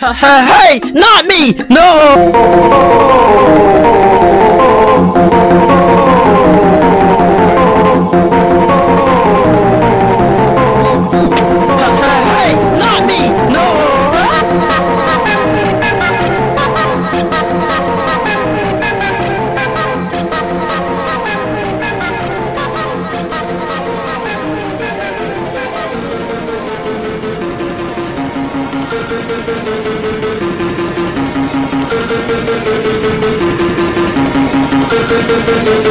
Hey, not me! No! Thank you.